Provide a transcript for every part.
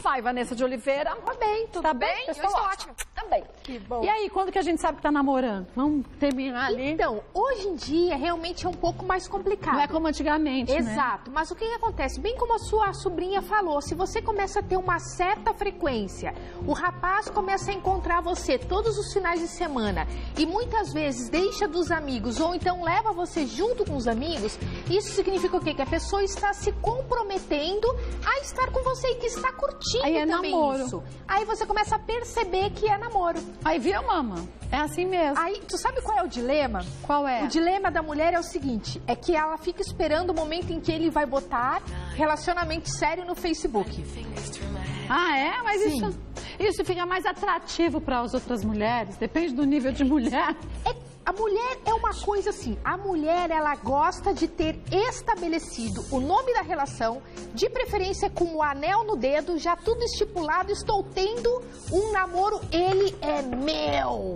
vai, Vanessa de Oliveira? Tá bem, tudo Tá bem? bem? Eu estou estou ótima. Também. Que bom. E aí, quando que a gente sabe que tá namorando? Vamos terminar ali. Então, hoje em dia realmente é um pouco mais complicado. Não é como antigamente, né? Exato, mas o que, que acontece? Bem como a sua sobrinha falou, se você começa a ter uma certa frequência, o rapaz começa a encontrar você todos os finais de semana e muitas vezes deixa dos amigos ou então leva você junto com os amigos, isso significa o quê? Que a pessoa está se comprometendo a estar com você e que está curtindo Aí é também namoro. isso. Aí você começa a perceber que é namoro. Aí viu, mama? É assim mesmo. Aí, tu sabe qual é o dilema? Qual é? O dilema da mulher é o seguinte: é que ela fica esperando o momento em que ele vai botar relacionamento sério no Facebook. Ah, é? Mas Sim. isso, isso fica mais atrativo para as outras mulheres. Depende do nível de mulher. É- a mulher é uma coisa assim: a mulher ela gosta de ter estabelecido o nome da relação, de preferência com o anel no dedo, já tudo estipulado. Estou tendo um namoro, ele é meu.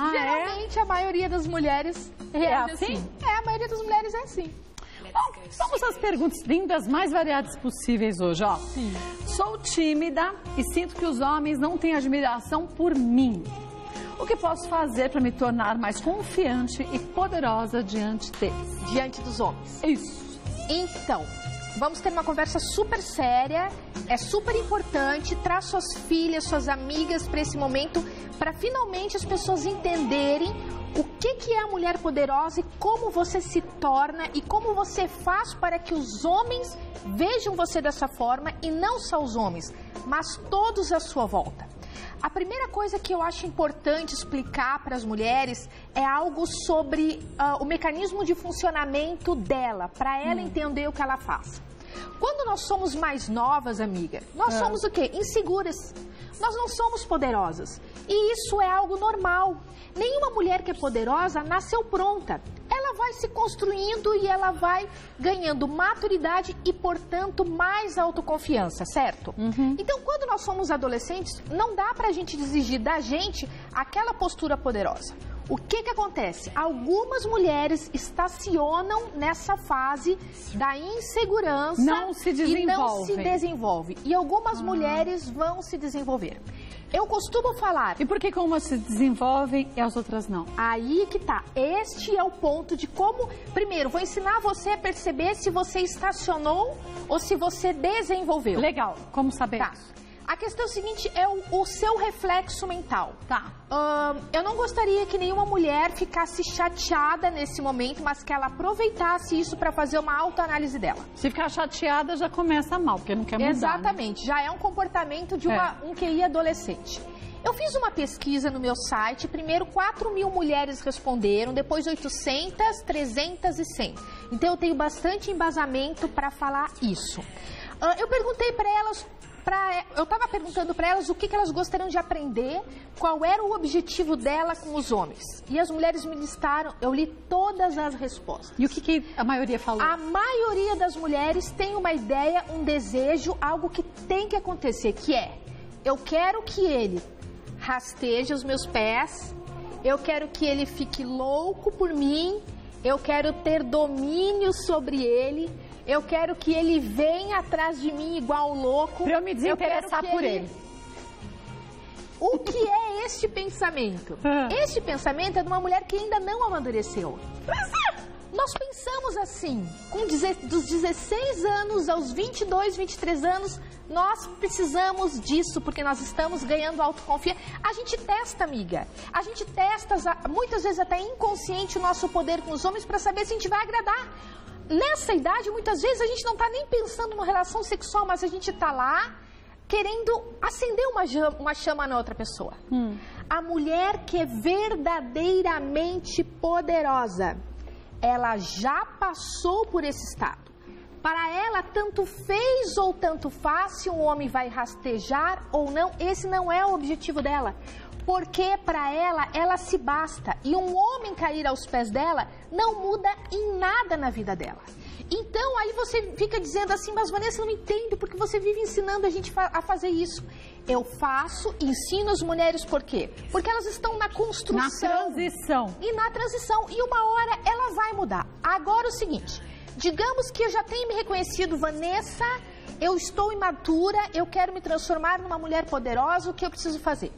Ah, é? Geralmente a maioria das mulheres reage assim? É, a maioria das mulheres é assim. Bom, vamos às perguntas lindas mais variadas possíveis hoje, ó. Sim. Sou tímida e sinto que os homens não têm admiração por mim. O que posso fazer para me tornar mais confiante e poderosa diante deles? Diante dos homens. Isso. Então, vamos ter uma conversa super séria, é super importante. Traz suas filhas, suas amigas para esse momento, para finalmente as pessoas entenderem o que, que é a mulher poderosa e como você se torna e como você faz para que os homens vejam você dessa forma e não só os homens, mas todos à sua volta. A primeira coisa que eu acho importante explicar para as mulheres é algo sobre ah, o mecanismo de funcionamento dela, para ela entender o que ela faz. Quando nós somos mais novas, amiga, nós É. somos o quê? Inseguras. Nós não somos poderosas. E isso é algo normal. Nenhuma mulher que é poderosa nasceu pronta. Ela vai se construindo e ela vai ganhando maturidade e, portanto, mais autoconfiança, certo? Então, quando nós somos adolescentes, não dá pra gente exigir da gente aquela postura poderosa. O que que acontece? Algumas mulheres estacionam nessa fase da insegurança Não se e não se desenvolvem. desenvolve. E algumas mulheres vão se desenvolver. Eu costumo falar, E por que que umas se desenvolvem e as outras não? Aí que tá. Este é o ponto de como. Primeiro, vou ensinar você a perceber se você estacionou ou se você desenvolveu. Legal. Como saber Tá. isso? A questão seguinte é o, o seu reflexo mental. Tá. Eu não gostaria que nenhuma mulher ficasse chateada nesse momento, mas que ela aproveitasse isso para fazer uma autoanálise dela. Se ficar chateada, já começa mal, porque não quer mudar. né? Exatamente, já é um comportamento de uma, um QI adolescente. Eu fiz uma pesquisa no meu site, primeiro 4 mil mulheres responderam, depois 800, 300 e 100. Então eu tenho bastante embasamento para falar isso. Ah, eu perguntei para elas, pra, eu estava perguntando para elas o que, que elas gostariam de aprender, qual era o objetivo dela com os homens. E as mulheres me listaram, eu li todas as respostas. E o que, que a maioria falou? A maioria das mulheres tem uma ideia, um desejo, algo que tem que acontecer, que é: eu quero que ele rasteje os meus pés, eu quero que ele fique louco por mim, eu quero ter domínio sobre ele, eu quero que ele venha atrás de mim igual louco. Pra eu me quero desinteressar que por ele. O que é este pensamento? Ah. Este pensamento é de uma mulher que ainda não amadureceu. Nós pensamos assim, com dos 16 anos aos 22, 23 anos, nós precisamos disso porque nós estamos ganhando autoconfiança. A gente testa, amiga. A gente testa, muitas vezes até inconsciente, o nosso poder com os homens para saber se a gente vai agradar. Nessa idade, muitas vezes a gente não está nem pensando numa relação sexual, mas a gente está lá querendo acender uma, uma chama na outra pessoa. A mulher que é verdadeiramente poderosa, ela já passou por esse estado. Para ela, tanto fez ou tanto faz se um homem vai rastejar ou não, esse não é o objetivo dela. Porque para ela, ela se basta. E um homem cair aos pés dela não muda em nada na vida dela. Então aí você fica dizendo assim, mas Vanessa, eu não entendo porque você vive ensinando a gente a fazer isso. Eu faço, ensino as mulheres por quê? Porque elas estão na Na construção transição. e na transição. E uma hora ela vai mudar. Agora o seguinte: digamos que eu já tenha me reconhecido, Vanessa, eu estou imatura, eu quero me transformar numa mulher poderosa, o que eu preciso fazer?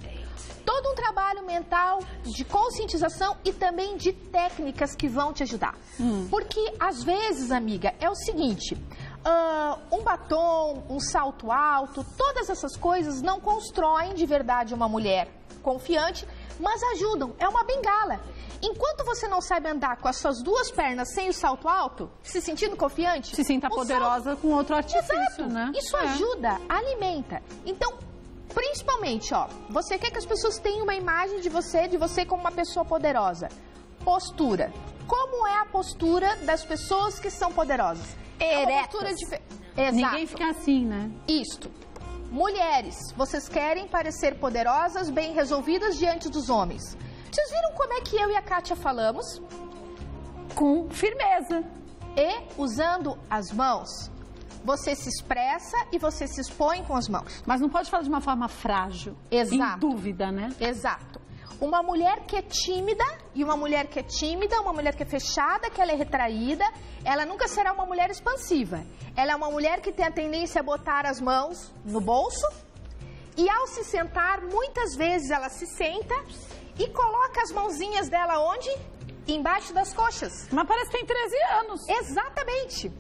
Todo um trabalho mental de conscientização e também de técnicas que vão te ajudar. Hum. Porque às vezes, amiga, é o seguinte: ah, um batom, um salto alto, todas essas coisas não constroem de verdade uma mulher confiante, mas ajudam. É uma bengala. Enquanto você não sabe andar com as suas duas pernas sem o salto alto, se sentindo confiante, Se sinta poderosa salto- com outro artifício, Exato. né? Isso É. ajuda, alimenta. Então, principalmente, ó, você quer que as pessoas tenham uma imagem de você, de você como uma pessoa poderosa. Postura. Como é a postura das pessoas que são poderosas? É uma Eretas. Exato. Ninguém fica assim, né? Isto. Mulheres, vocês querem parecer poderosas, bem resolvidas diante dos homens. Vocês viram como é que eu e a Kátia falamos? Com firmeza. E usando as mãos. Você se expressa e você se expõe com as mãos. Mas não pode falar de uma forma frágil. Exato. Em dúvida, né? Exato. Uma mulher que é tímida e uma mulher que é tímida, uma mulher que é fechada, que ela é retraída, ela nunca será uma mulher expansiva. Ela é uma mulher que tem a tendência a botar as mãos no bolso e ao se sentar, muitas vezes ela se senta e coloca as mãozinhas dela onde? Embaixo das coxas. Mas parece que tem 13 anos. Exatamente.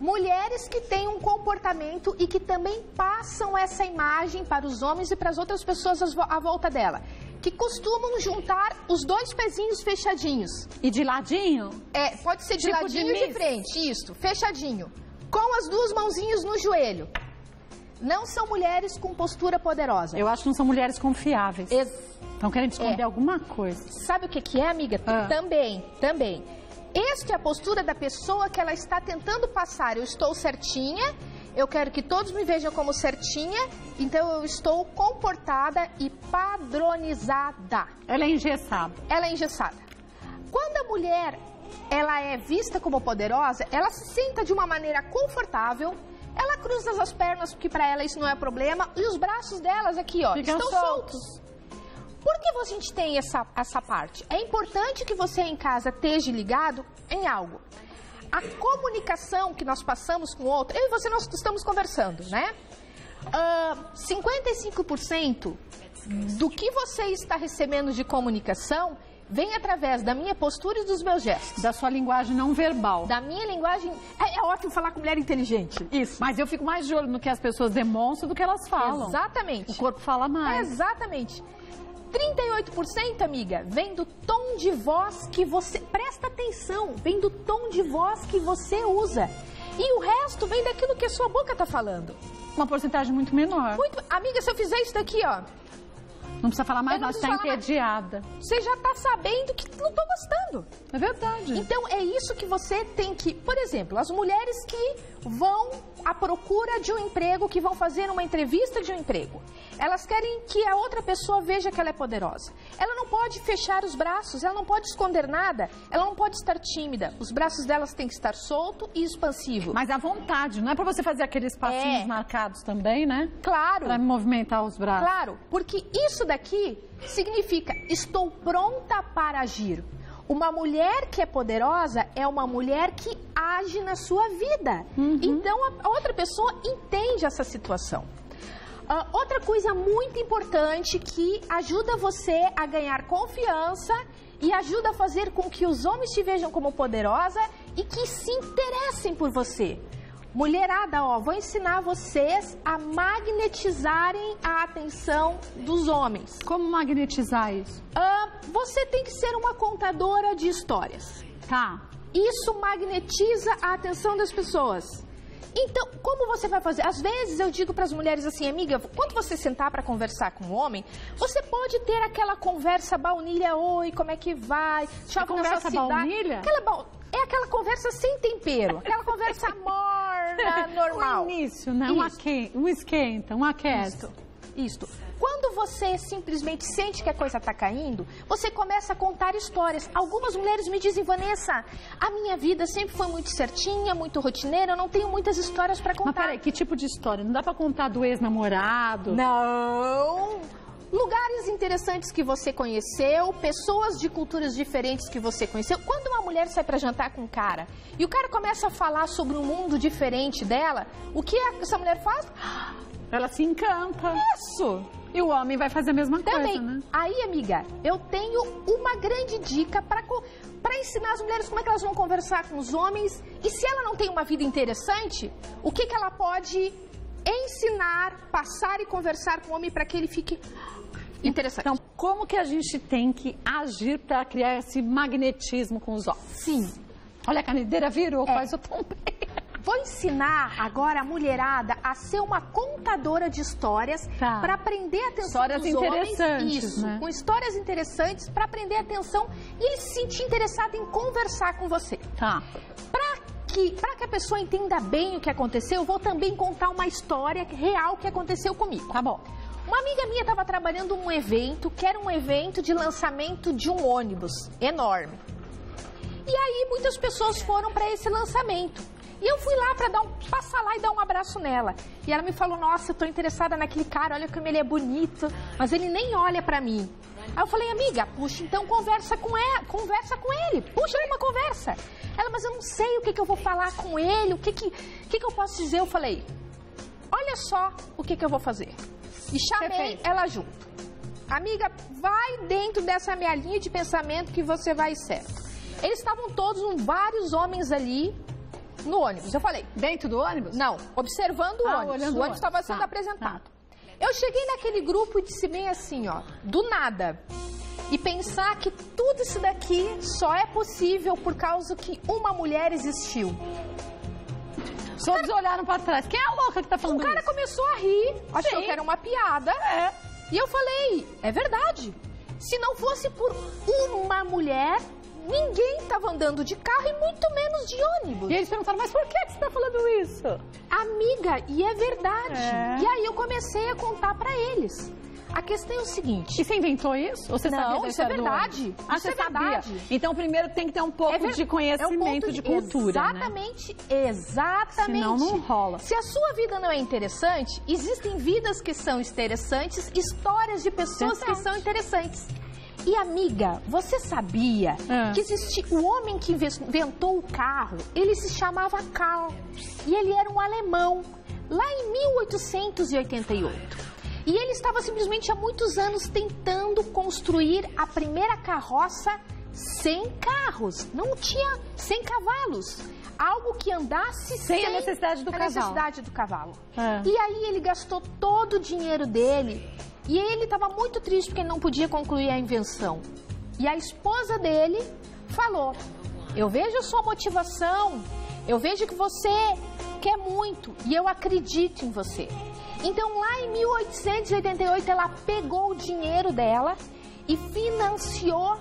Mulheres que têm um comportamento e que também passam essa imagem para os homens e para as outras pessoas à volta dela. Que costumam juntar os dois pezinhos fechadinhos. E de ladinho? É, pode ser de Tipo de ladinho e de frente, isso, fechadinho. Com as duas mãozinhas no joelho. Não são mulheres com postura poderosa. Eu acho que não são mulheres confiáveis. Ex- Estão querendo esconder É. alguma coisa. Sabe o que, que é, amiga? Ah. Também, também. Esta é a postura da pessoa que ela está tentando passar. Eu estou certinha, eu quero que todos me vejam como certinha, então eu estou comportada e padronizada. Ela é engessada. Ela é engessada. Quando a mulher ela é vista como poderosa, ela se senta de uma maneira confortável. Ela cruza as pernas, porque para ela isso não é problema, e os braços delas aqui, ó, Ficam estão soltos. soltos. Por que a gente tem essa, essa parte? É importante que você em casa esteja ligado em algo. A comunicação que nós passamos com o outro, eu e você nós estamos conversando, né? Ah, 55% do que você está recebendo de comunicação vem através da minha postura e dos meus gestos. Da sua linguagem não verbal. Da minha linguagem. É, é ótimo falar com mulher inteligente. Isso. Mas eu fico mais de olho no que as pessoas demonstram do que elas falam. Exatamente. O corpo fala mais. Exatamente. 38%, amiga, vem do tom de voz que você. Presta atenção, vem do tom de voz que você usa. E o resto vem daquilo que a sua boca tá falando. Uma porcentagem muito menor. Muito. Amiga, se eu fizer isso daqui, ó, Não precisa falar mais nada, está entediada. você já tá sabendo que não tô gostando. É verdade. Então é isso que você tem que. Por exemplo, as mulheres que vão à procura de um emprego, que vão fazer uma entrevista de um emprego. Elas querem que a outra pessoa veja que ela é poderosa. Ela não pode fechar os braços, ela não pode esconder nada, ela não pode estar tímida. Os braços delas têm que estar solto e expansivo. Mas à vontade, não é pra você fazer aqueles passinhos É. marcados também, né? claro. Pra movimentar os braços. Claro, porque isso daqui significa estou pronta para agir. Uma mulher que é poderosa é uma mulher que age na sua vida. Então a outra pessoa entende essa situação. Ah, outra coisa muito importante que ajuda você a ganhar confiança e ajuda a fazer com que os homens te vejam como poderosa e que se interessem por você. Mulherada, ó, vou ensinar vocês a magnetizarem a atenção dos homens. Como magnetizar isso? Ah, você tem que ser uma contadora de histórias. Tá. Isso magnetiza a atenção das pessoas. Então, como você vai fazer? Às vezes eu digo para as mulheres assim, amiga, quando você sentar para conversar com um homem, você pode ter aquela conversa baunilha, oi, como é que vai? Chove conversa baunilha? Aquela ba- É aquela conversa sem tempero, aquela conversa morna, normal. Um início, né? Um, aque... um esquenta, um aquece. Isto. Quando você simplesmente sente que a coisa está caindo, você começa a contar histórias. Algumas mulheres me dizem, Vanessa, a minha vida sempre foi muito certinha, muito rotineira, eu não tenho muitas histórias para Mas contar. peraí, que tipo de história? Não dá pra contar do ex-namorado? Não! lugares interessantes que você conheceu, pessoas de culturas diferentes que você conheceu. Quando uma mulher sai para jantar com um cara e o cara começa a falar sobre um mundo diferente dela, o que essa mulher faz? Ela se encanta. Isso! E o homem vai fazer a mesma Também. coisa, né? Aí, amiga, eu tenho uma grande dica para para ensinar as mulheres como é que elas vão conversar com os homens e se ela não tem uma vida interessante, o que que ela pode ensinar, passar e conversar com o homem para que ele fique interessante. Então, como que a gente tem que agir para criar esse magnetismo com os homens? Sim. Olha, a canedeira virou, É. faz eu também. Vou ensinar agora a mulherada a ser uma contadora de histórias Tá. para prender a atenção Histórias dos homens. Isso, né? com histórias interessantes para prender a atenção e ele se sentir interessado em conversar com você. Tá. Para que, pra que a pessoa entenda bem o que aconteceu, eu vou também contar uma história real que aconteceu comigo. Tá bom. Uma amiga minha estava trabalhando um evento, que era um evento de lançamento de um ônibus enorme. E aí muitas pessoas foram para esse lançamento. E eu fui lá para dar um passar lá e dar um abraço nela. E ela me falou: "Nossa, eu tô interessada naquele cara, olha como ele é bonito, mas ele nem olha para mim". Aí eu falei: "Amiga, puxa, então conversa com ele, conversa com ele. Puxa uma conversa". Ela: "Mas eu não sei o que que eu vou falar com ele, o que que, que que eu posso dizer?". Eu falei: "Olha só o que que eu vou fazer". E chamei ela junto. Amiga, vai dentro dessa minha linha de pensamento que você vai certo. Eles estavam todos, um, vários homens ali no ônibus. Eu falei, Dentro do ônibus? não, observando o Ah, ônibus. O o ônibus estava sendo Tá, apresentado. Eu cheguei naquele grupo e disse bem assim, ó, do nada. E pensar que tudo isso daqui só é possível por causa que uma mulher existiu. Todos olharam pra trás. Quem é a louca que tá O falando cara isso? começou a rir, achou Sim. que era uma piada. É. E eu falei, é verdade. Se não fosse por uma mulher, ninguém estava andando de carro e muito menos de ônibus. E eles perguntaram, mas por que que você tá falando isso? Amiga, e é verdade. É. E aí eu comecei a contar pra eles. A questão é o seguinte. E você inventou isso? Ou você Não, sabia isso é verdade. Ah, Isso você é sabia. verdade. Então, primeiro tem que ter um pouco é ver- de conhecimento é um ponto de cultura, né? Exatamente, exatamente. Senão não rola. Se a sua vida não é interessante, existem vidas que são interessantes, histórias de pessoas que Exato. são interessantes. E amiga, você sabia Ah. que existe o homem que inventou o carro? Ele se chamava Karl e ele era um alemão lá em 1888. E ele estava simplesmente há muitos anos tentando construir a primeira carroça sem carros. Não tinha sem cavalos. Algo que andasse Sem a necessidade do a cavalo. necessidade do cavalo. É. E aí ele gastou todo o dinheiro dele. E ele estava muito triste porque não podia concluir a invenção. E a esposa dele falou: Eu vejo a sua motivação, eu vejo que você quer muito e eu acredito em você. Então, lá em 1888, ela pegou o dinheiro dela e financiou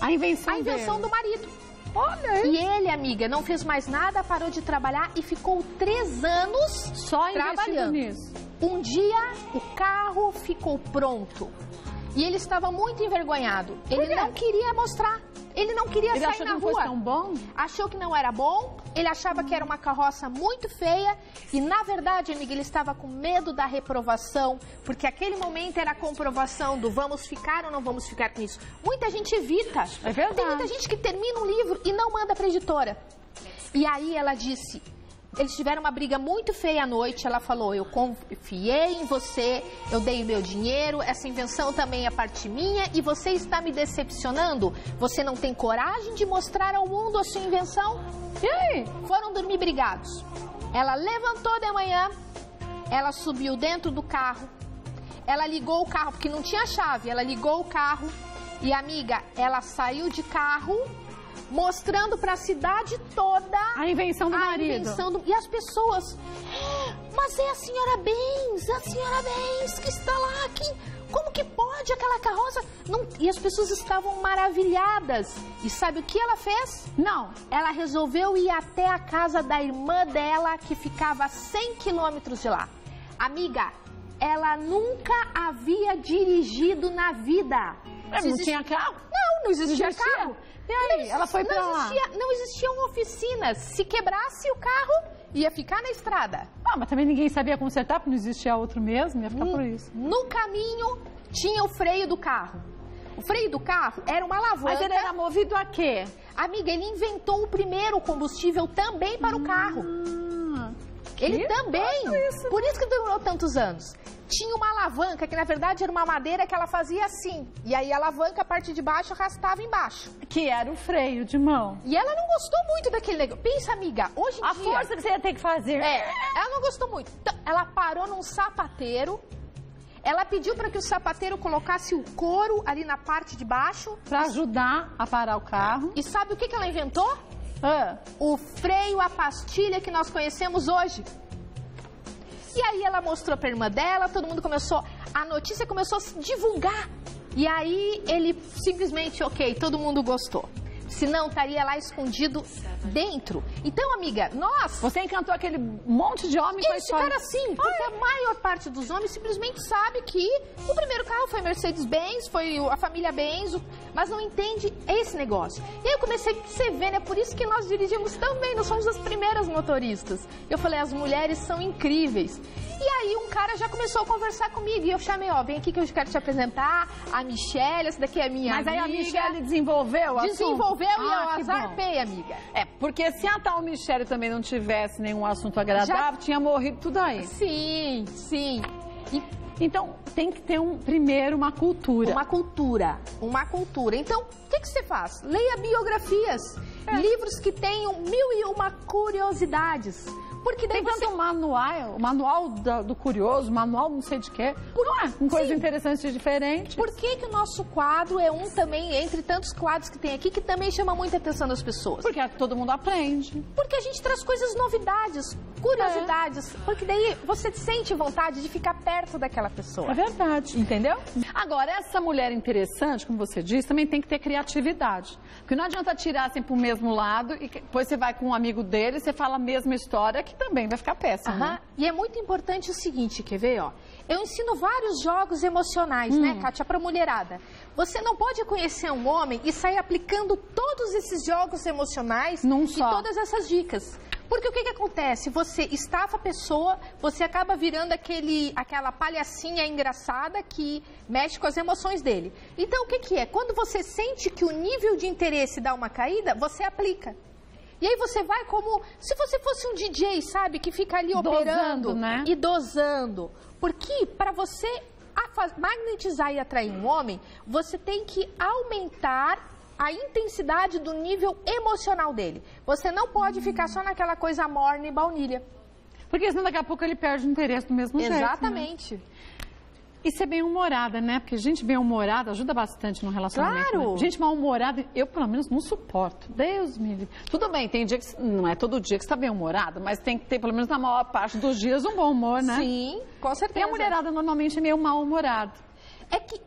A invenção, a invenção dele. do marido. Olha aí. E ele, amiga, não fez mais nada, parou de trabalhar e ficou três anos Só trabalhando. nisso. Um dia o carro ficou pronto e ele estava muito envergonhado. Ele não queria mostrar, ele não queria Ele sair achou que na não fosse rua. tão bom? Achou que não era bom, ele achava que era uma carroça muito feia e, na verdade, amiga, ele estava com medo da reprovação, porque aquele momento era a comprovação do vamos ficar ou não vamos ficar com isso. Muita gente evita. É verdade. Tem muita gente que termina um livro e não manda para editora. E aí ela disse. Eles tiveram uma briga muito feia à noite. Ela falou: Eu confiei em você, eu dei o meu dinheiro, essa invenção também é parte minha e você está me decepcionando. Você não tem coragem de mostrar ao mundo a sua invenção? E aí? Foram dormir brigados. Ela levantou de manhã, ela subiu dentro do carro, ela ligou o carro, porque não tinha chave, ela ligou o carro e, amiga, ela saiu de carro mostrando para a cidade toda A invenção do a marido. invenção do... E as pessoas, "Ah, mas é a senhora Bens, a senhora Bens que está lá, que... como que pode aquela carroça? Não... E as pessoas estavam maravilhadas. E sabe o que ela fez? Não. ela resolveu ir até a casa da irmã dela, que ficava a 100 quilômetros de lá. Amiga, ela nunca havia dirigido na vida. É, Se não tinha carro? Não, não existia, Existia? carro. E aí, Não ela foi não pra lá? existia- Não existiam oficinas. Se quebrasse o carro, ia ficar na estrada. Ah, mas também ninguém sabia consertar, porque não existia outro mesmo, ia ficar por isso. No caminho, tinha o freio do carro. O freio do carro era uma alavanca. Mas ele era movido a quê? Amiga, ele inventou o primeiro combustível também para o carro. Ah, Ele também. isso. Por isso que durou tantos anos. Tinha uma alavanca que na verdade era uma madeira que ela fazia assim. E aí a alavanca, a parte de baixo, arrastava embaixo. Que era o freio de mão. E ela não gostou muito daquele negócio. Pensa, amiga, hoje em A dia. força que você ia ter que fazer. É, ela não gostou muito. Então, ela parou num sapateiro. Ela pediu para que o sapateiro colocasse o couro ali na parte de baixo. Pra ajudar a parar o carro. E sabe o que, que ela inventou? Ah, O freio a pastilha que nós conhecemos hoje. E aí ela mostrou pra irmã dela, todo mundo começou, a notícia começou a se divulgar. E aí ele simplesmente, ok, todo mundo gostou. Senão estaria lá escondido dentro. Então, amiga, nós você encantou aquele monte de homem com a história. ficaram assim, porque a maior parte dos homens simplesmente sabe que o primeiro carro foi Mercedes-Benz, foi a família Benz, mas não entende esse negócio. E aí eu comecei a ver, né? Por isso que nós dirigimos também, nós somos as primeiras motoristas. Eu falei, as mulheres são incríveis. E aí um cara já começou a conversar comigo e eu chamei, ó, vem aqui que eu quero te apresentar, a Michelle, essa daqui é minha Mas aí amiga. a Michelle desenvolveu o assunto? Desenvolveu e Ah, eu azarpei, amiga. É, porque se a tal Michelle também não tivesse nenhum assunto agradável, tinha morrido tudo aí. Sim, sim. E Então, tem que ter um primeiro uma cultura. Uma cultura, uma cultura. Então, o que, que você faz? Leia biografias, É. livros que tenham mil e uma curiosidades. Porque daí Tem você... tanto um manual, o manual da- do curioso, manual não sei de quê. É? Com coisas Sim. interessantes e diferentes. Por que, que o nosso quadro é um também, entre tantos quadros que tem aqui, que também chama muita atenção das pessoas? Porque todo mundo aprende. Porque a gente traz coisas novidades, curiosidades. Porque daí você sente vontade de ficar perto daquela pessoa. É verdade. Entendeu? Agora, essa mulher interessante, como você disse, também tem que ter criatividade. Porque não adianta tirar sempre o mesmo lado e depois você vai com um amigo dele, você fala a mesma história, que também vai ficar péssimo. Né? E é muito importante o seguinte, quer ver, ó? Eu ensino vários jogos emocionais, Hum. né, Kátia, pra mulherada. Você não pode conhecer um homem e sair aplicando todos esses jogos emocionais Num e só. todas essas dicas. Porque o que, que acontece? Você estafa a pessoa, você acaba virando aquele, aquela palhacinha engraçada que mexe com as emoções dele. Então, o que, que é? Quando você sente que o nível de interesse dá uma caída, você aplica. E aí você vai como se você fosse um DJ, sabe? Que fica ali Dosando, operando né? e dosando. Porque para você magnetizar e atrair um homem, você tem que aumentar a intensidade do nível emocional dele. Você não pode ficar só naquela coisa morna e baunilha. Porque senão daqui a pouco ele perde o interesse do mesmo jeito. né? Exatamente. E ser bem-humorada, né? Porque gente bem-humorada ajuda bastante no relacionamento. Claro. né? Gente mal-humorada, eu pelo menos não suporto. Deus me livre. Tudo bem, tem dia que não é todo dia que você está bem-humorada, mas tem que ter, pelo menos na maior parte dos dias, um bom humor, né? Sim, com E certeza. a mulherada normalmente é meio mal-humorada. É que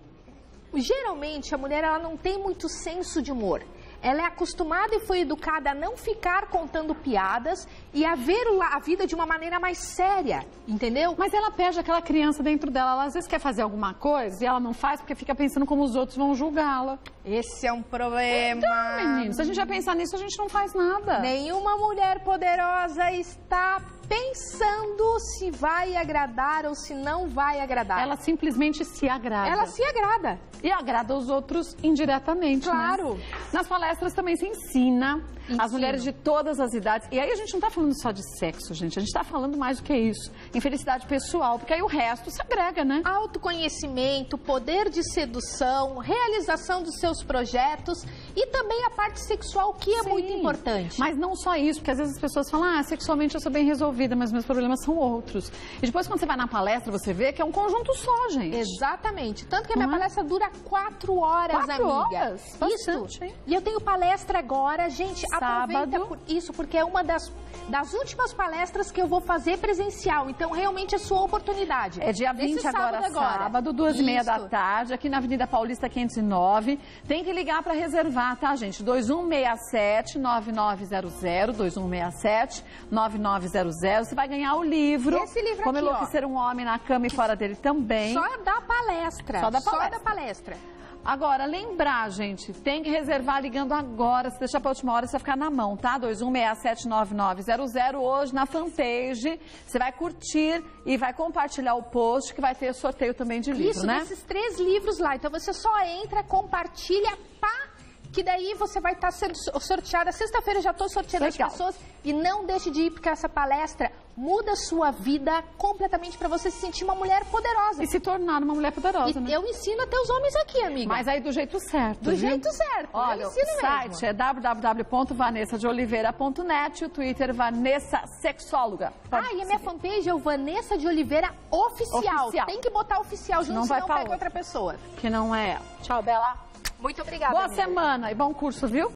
geralmente a mulher ela não tem muito senso de humor. Ela é acostumada e foi educada a não ficar contando piadas e a ver a vida de uma maneira mais séria, entendeu? Mas ela perde aquela criança dentro dela. Ela às vezes quer fazer alguma coisa e ela não faz porque fica pensando como os outros vão julgá-la. Esse é um problema. Então, menino, se a gente já pensar nisso, a gente não faz nada. Nenhuma mulher poderosa está pensando se vai agradar ou se não vai agradar. Ela simplesmente se agrada. Ela se agrada. E agrada os outros indiretamente, né? Claro. Nas palestras também se ensina as Ensino. mulheres de todas as idades. E aí a gente não está falando só de sexo, gente. A gente está falando mais do que isso. Infelicidade pessoal, porque aí o resto se agrega, né? Autoconhecimento, poder de sedução, realização dos seus projetos e também a parte sexual, que é Sim. muito importante. Mas não só isso, porque às vezes as pessoas falam, ah, sexualmente eu sou bem resolvida, mas meus problemas são outros. E depois quando você vai na palestra, você vê que é um conjunto só, gente. Exatamente. Tanto que a minha é? palestra dura quatro horas, Quatro amiga. horas? Isso. Bastante, hein? E eu tenho palestra agora, gente. Sábado. por isso, porque é uma das, das últimas palestras que eu vou fazer presencial. Então, realmente é sua oportunidade. É dia 20 Esse agora, sábado, duas e meia da Isso. tarde, aqui na Avenida Paulista 509. Tem que ligar para reservar, tá, gente? 2167-9900, 2167-9900. Você vai ganhar o livro. Esse livro Como aqui, enlouquecer um homem na cama e fora dele também. Só da palestra. Só da palestra. palestra. Agora, lembrar, gente, tem que reservar ligando agora. Se deixar para última hora, você vai ficar na mão, tá? 21679900 hoje na fanpage. Você vai curtir e vai compartilhar o post que vai ter sorteio também de livro, Isso, né? desses três livros lá. Então você só entra, compartilha, pá, que daí você vai estar sendo sorteada. Sexta-feira eu já estou sorteando Legal. as pessoas. E não deixe de ir, porque essa palestra muda a sua vida completamente para você se sentir uma mulher poderosa. E se tornar uma mulher poderosa, E né? eu ensino até os homens aqui, amiga. Mas aí do jeito certo. Do viu? jeito certo. Olha, o site mesmo. é www.vanessadeoliveira.net e o Twitter Vanessa Sexóloga. Pode Ah, e a minha fanpage é o Vanessa de Oliveira Oficial. Oficial. Tem que botar oficial junto, Não vai senão pra pega outra. outra pessoa. Que não é. Tchau, Bela. Muito obrigada. Boa amiga. semana e bom curso, viu?